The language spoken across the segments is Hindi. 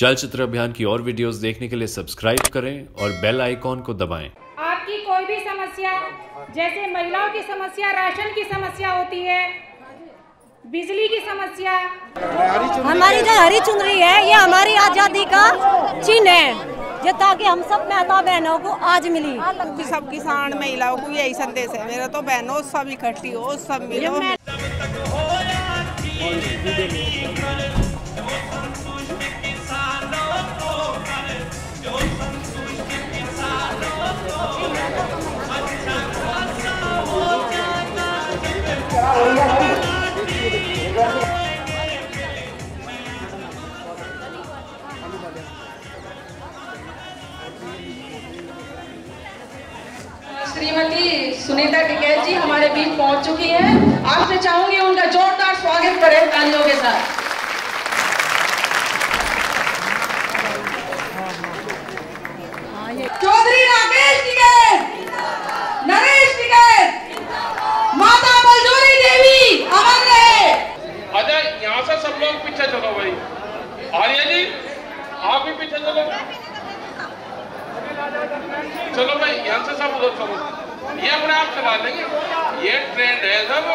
चलचित्र अभियान की और वीडियोस देखने के लिए सब्सक्राइब करें और बेल आइकॉन को दबाएँ। आपकी कोई भी समस्या जैसे महिलाओं की समस्या राशन की समस्या होती है बिजली की समस्या। हमारी जो हरी चुनरी है ये हमारी आज़ादी का चिन्ह है जो ताकि हम सब माता बहनों को आज मिली। सब किसान महिलाओं को यही संदेश है मेरा तो बहनों सब इकट्ठी हो सब मिलो। श्रीमती सुनीता टिकैत जी हमारे बीच पहुँच चुकी हैं। आपसे चाहूँगी उनका जोरदार स्वागत करें तालियों के साथ। चौधरी राकेश टिकैत, नरेश टिकैत, माता बलजोरी देवी, अमर रहे। अच्छा यहाँ से सब लोग पीछे चलो भाई। आर्या जी आप भी पीछे चलो। चलो भाई यहाँ से सब उधर चलो। ये अपने आप चला लेंगे। ये ट्रेंड है सब।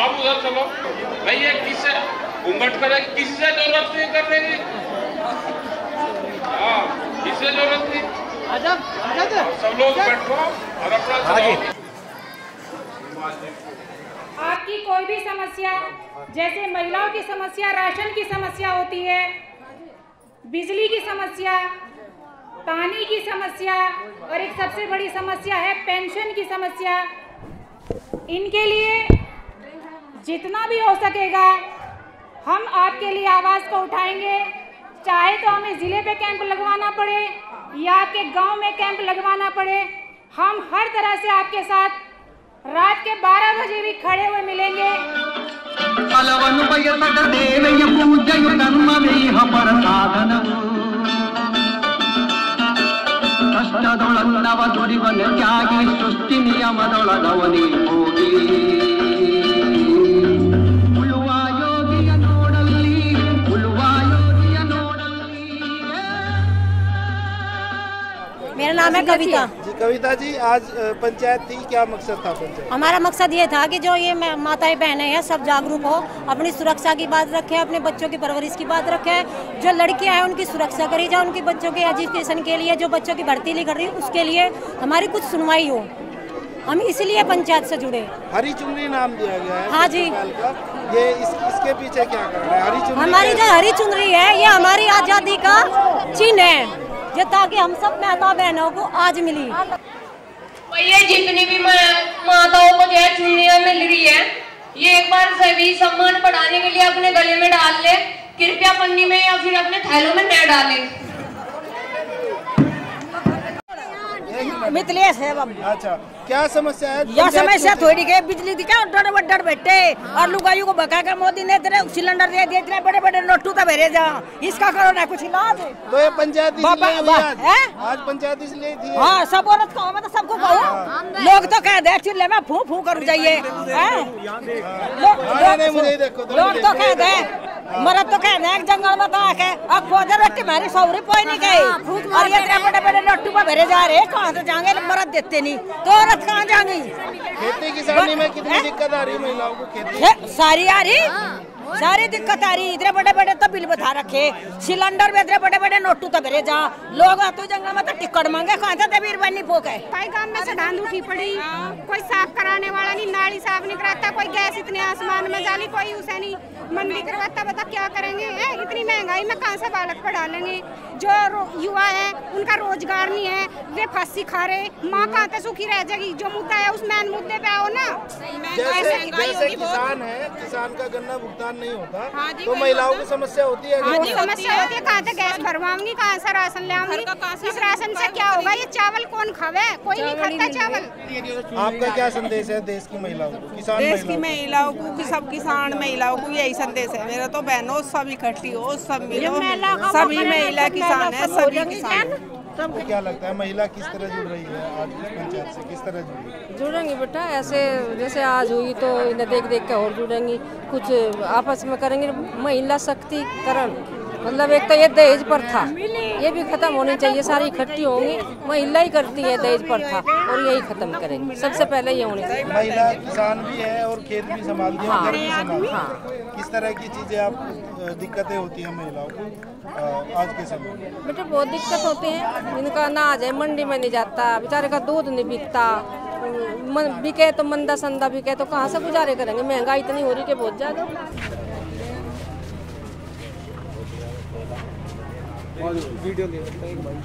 आप उधर चलो। भाई ये किससे? घूंघट करे किसी से ज़रूरत नहीं करने की हाँ? किससे ज़रूरत नहीं? सब लोग बैठो और अपना आपकी कोई भी समस्या जैसे महिलाओं की समस्या राशन की समस्या होती है बिजली की समस्या पानी की समस्या और एक सबसे बड़ी समस्या है पेंशन की समस्या। इनके लिए जितना भी हो सकेगा, हम आपके लिए आवाज़ को उठाएँगे। चाहे तो हमें ज़िले पे कैंप लगवाना पड़े या आपके गाँव में कैंप लगवाना पड़े, हम हर तरह से आपके साथ रात के 12 बजे भी खड़े हुए मिलेंगे। ಸೃಷ್ಟದೊಳನ್ನವ ದುರಿವ ನಿರ್ಜಾಗಿ ಸೃಷ್ಟಿ ನಿಯಮದೊಳಗವನೇ ಹೋಗಿ. नाम है कविता। जी कविता जी आज पंचायत थी क्या मकसद था पंचायत? हमारा मकसद ये था कि जो ये माताएँ बहनें हैं सब जागरूक हो अपनी सुरक्षा की बात रखें अपने बच्चों की परवरिश की बात रखें। जो लड़कियाँ हैं उनकी सुरक्षा करी जाए उनके बच्चों के एजुकेशन के लिए जो बच्चों की भर्ती नहीं कर रही उसके लिए हमारी कुछ सुनवाई हो। हम इसलिए पंचायत से जुड़े। हरी चुनरी नाम दिया गया है हाँ जी। ये इस, इसके पीछे क्या कारण है? हरी चुनरी हमारी जो हरी चुनरी है ये हमारी आज़ादी का ताकि हम सब माता बहनों को आज मिली। ये जितनी भी माताओं को जो है चुनिया मिल रही है ये एक बार सभी सम्मान बढ़ाने के लिए अपने गले में डाल ले। कृपया पन्नी में या फिर अपने थैलों में न डाले। मित्र है अच्छा। क्या समस्या है? यह समस्या थोड़ी के बिजली दी क्या डर बड्डर बैठे। और लुगाइयों को बका कर मोदी ने तेरे सिलेंडर दे दिए इतने बड़े बड़े नोटू तो भेजे जा। इसका करो ना कुछ इलाज तो ये पंचायत आज। आज पंचायत इसलिए थी हाँ सब औरत कहो मैं तो सबको कहूँ। लोग तो कह दे चूल्हे में फू फू कर जाइए। हैं? लोग- हाँ, ही तो लोग तो। कह दे मरद तो कह दे एक जंगल में तो आके अब खोदर रट्टी मारी सौरी पोई नहीं गई और ये इतने बड़े बड़े नोटू पर भरे जा रहे कहाँ से जाएँगे? मरद देते नहीं। तो औरत कहाँ जाएँगी खेती किसानी में कितनी दिक्कत आ रही महिलाओं को खेती? सारी आ रही? सारी दिक्कत आ रही। इतने बड़े बड़े तो बिल बता रखे। सिलेंडर में इतने बड़े बड़े नोटू तो भरे जा। लोग तो जंगल में तो टिकट मांगे। कहाँ से देवीर बनी पोक है? कई गाँव में से धांध उठी पड़ी। कोई साफ़ कराने वाला नहीं नाली साफ़ नहीं कराता। कोई गैस इतने आसमान में जाली कोई उसे नहीं। मंदी करवाता बता क्या करेंगे? है इतनी महँगाई में कहाँ से बालक पढ़ा लेंगे? जो युवा है उनका रोज़गार नहीं है वे फांसी खा रहे माँ कहाँ तक सुखी रह जाएगी? जो मुद्दा है उस मैन मुद्दे पे आओ ना। जैसे जैसे किसान है किसान का गन्ना भुगतान नहीं होता हाँ तो महिलाओं की समस्या होती है। वो समस्या होती है कहाँ से गैस भरवाऊँगी कहाँ से राशन ले आऊँगी इस राशन से क्या होगा? ये चावल कौन खावे? कोई नहीं खाता चावल। आपका क्या संदेश है देश की महिलाओं को? किसान देश की महिलाओं कि सब किसान महिलाओं को यही संदेश है। मेरा तो बहनों सब इकट्ठी हो सब मिलो। सभी महिला किसान है सभी किसान तो क्या लगता है महिला किस तरह जुड़ रही है आज इस पंचायत से? किस तरह जुड़ रही है? जुड़ेंगी बेटा ऐसे जैसे आज हुई तो इन्हें देख देख के और जुड़ेंगी। कुछ आपस में करेंगे महिला शक्तिकरण। मतलब एक तो ये दहेज प्रथा ये भी खत्म होनी चाहिए सारी इकट्ठी होंगी। महिला ही करती है दहेज प्रथा और यही खत्म करेंगे। सबसे पहले ये होनी चाहिए। महिला किसान भी है और खेत भी संभालती है हाँ, भी हाँ। किस तरह की चीज़ें आप दिक्कतें होती हैं महिलाओं को आज के समय में? बेटे बहुत दिक्कत होती है। जिनका अनाज है मंडी में नहीं जाता बेचारे का दूध नहीं बिकता। बिके तो मंदा संदा बिके तो कहाँ से गुजारे करेंगे? महँगाई इतनी हो रही कि बहुत ज़्यादा। और वीडियो ले सकता भाई